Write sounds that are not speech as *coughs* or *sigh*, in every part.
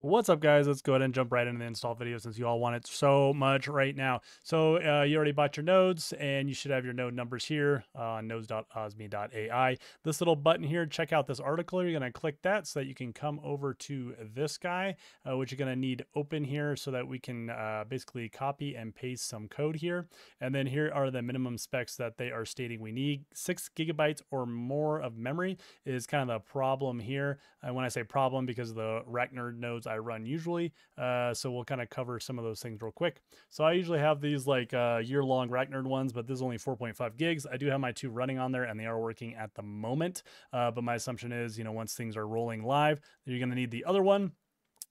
What's up, guys? Let's go ahead and jump right into the install video since you all want it so much right now. So uh, you already bought your nodes and you should have your node numbers here on nodes.osmi.ai. This little button here, check out this article. You're going to click that so that you can come over to this guy, uh, which you're going to need open here so that we can uh, basically copy and paste some code here. And then here are the minimum specs that they are stating we need. Six gigabytes or more of memory is kind of the problem here. And when I say problem, because the RackNerd nodes I run usually. Uh, so we'll kind of cover some of those things real quick. So I usually have these like uh, year long RackNerd ones, but this is only 4.5 gigs. I do have my two running on there and they are working at the moment. Uh, but my assumption is, you know, once things are rolling live, you're going to need the other one.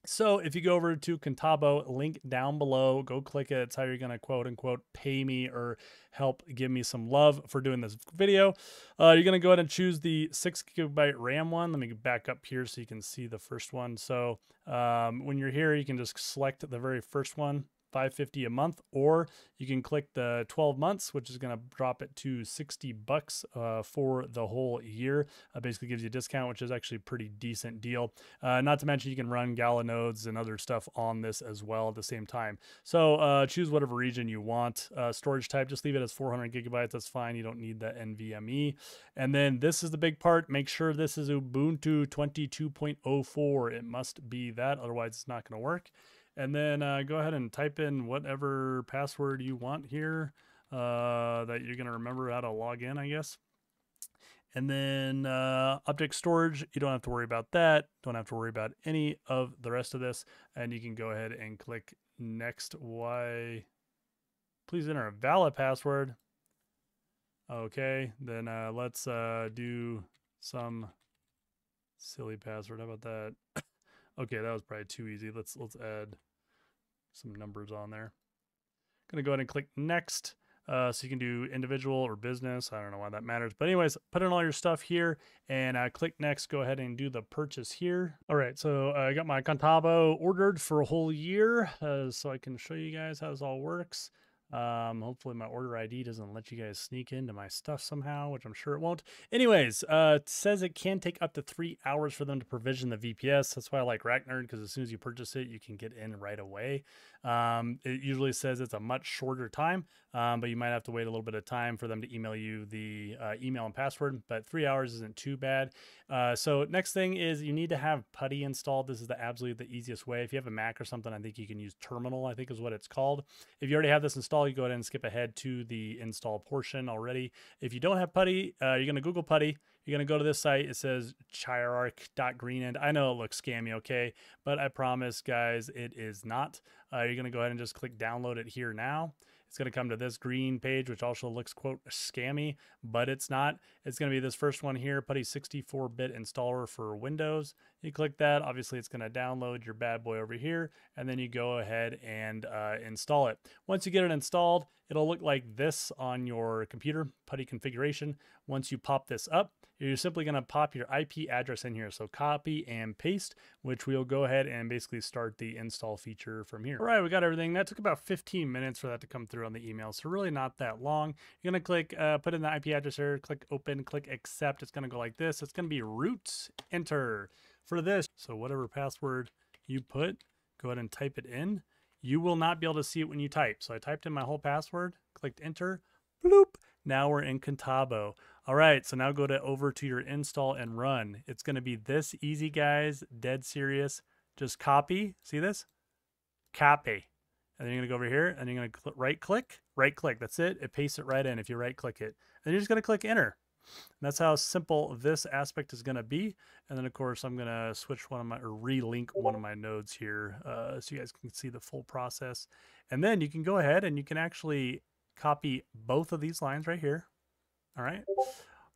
So if you go over to Contabo, link down below, go click it. It's how you're going to quote unquote pay me or help give me some love for doing this video. Uh, you're going to go ahead and choose the six gigabyte RAM one. Let me back up here so you can see the first one. So um, when you're here, you can just select the very first one. 550 a month or you can click the 12 months which is going to drop it to 60 bucks uh, for the whole year. Uh, basically gives you a discount which is actually a pretty decent deal. Uh, not to mention you can run gala nodes and other stuff on this as well at the same time. So uh, choose whatever region you want. Uh, storage type just leave it as 400 gigabytes that's fine you don't need the nvme and then this is the big part make sure this is ubuntu 22.04 it must be that otherwise it's not going to work and then uh, go ahead and type in whatever password you want here uh, that you're going to remember how to log in, I guess. And then uh, object storage, you don't have to worry about that. Don't have to worry about any of the rest of this. And you can go ahead and click next. Why? Please enter a valid password. Okay, then uh, let's uh, do some silly password. How about that? *coughs* okay, that was probably too easy. Let's let's add some numbers on there. I'm Going to go ahead and click next. Uh, so you can do individual or business. I don't know why that matters. But anyways, put in all your stuff here and uh, click next. Go ahead and do the purchase here. All right, so uh, I got my Contabo ordered for a whole year uh, so I can show you guys how this all works. Um, hopefully my order ID doesn't let you guys sneak into my stuff somehow, which I'm sure it won't. Anyways, uh, it says it can take up to three hours for them to provision the VPS. That's why I like RackNerd because as soon as you purchase it, you can get in right away. Um, it usually says it's a much shorter time, um, but you might have to wait a little bit of time for them to email you the uh, email and password. But three hours isn't too bad. Uh, so next thing is you need to have PuTTY installed. This is the absolutely the easiest way. If you have a Mac or something, I think you can use Terminal. I think is what it's called. If you already have this installed, you go ahead and skip ahead to the install portion already. If you don't have PuTTY, uh, you're going to Google PuTTY. You're going to go to this site. It says chiark.greenend. I know it looks scammy, okay? But I promise, guys, it is not. Uh, you're going to go ahead and just click download it here now. It's going to come to this green page, which also looks, quote, scammy, but it's not. It's going to be this first one here, PuTTY 64-bit installer for Windows. You click that. Obviously, it's going to download your bad boy over here, and then you go ahead and uh, install it. Once you get it installed, it'll look like this on your computer, PuTTY configuration. Once you pop this up, you're simply going to pop your IP address in here. So copy and paste, which we'll go ahead and basically start the install feature from here. All right, we got everything. That took about 15 minutes for that to come through on the email. So really not that long. You're to click, uh, put in the IP address here, click open, click accept. It's going to go like this. It's going to be root, enter for this. So whatever password you put, go ahead and type it in. You will not be able to see it when you type. So I typed in my whole password, clicked enter, bloop. Now we're in Contabo. All right, so now go to over to your install and run. It's going to be this easy, guys. Dead serious. Just copy. See this? Copy. And then you're going to go over here and you're going to right click, right click. That's it. It pastes it right in if you right click it. And you're just going to click enter. And that's how simple this aspect is going to be. And then, of course, I'm going to switch one of my, or relink one of my nodes here uh, so you guys can see the full process. And then you can go ahead and you can actually copy both of these lines right here. All right.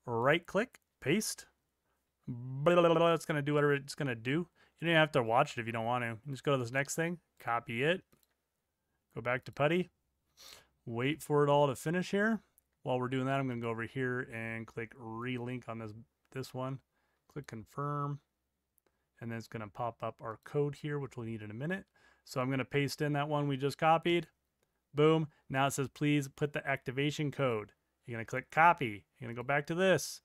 Right click, paste. It's going to do whatever it's going to do. You don't have to watch it if you don't want to. You just go to this next thing, copy it, go back to PuTTY, wait for it all to finish here. While we're doing that, I'm going to go over here and click relink on this, this one. Click confirm. And then it's going to pop up our code here, which we'll need in a minute. So I'm going to paste in that one we just copied. Boom. Now it says, please put the activation code. You're going to click copy. You're going to go back to this.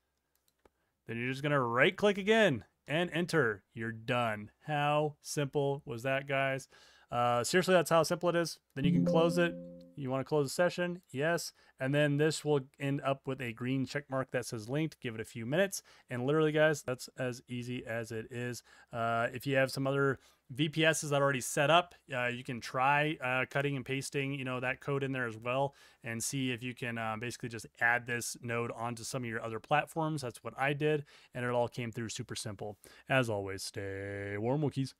Then you're just going to right click again. and enter. You're done. How simple was that, guys? Uh, seriously, that's how simple it is. Then you can close it. You want to close the session? Yes. And then this will end up with a green check mark that says linked. Give it a few minutes. And literally, guys, that's as easy as it is. Uh, if you have some other VPSs that already set up, uh, you can try uh, cutting and pasting, you know, that code in there as well and see if you can um, basically just add this node onto some of your other platforms. That's what I did. And it all came through super simple. As always, stay warm, Wookiees.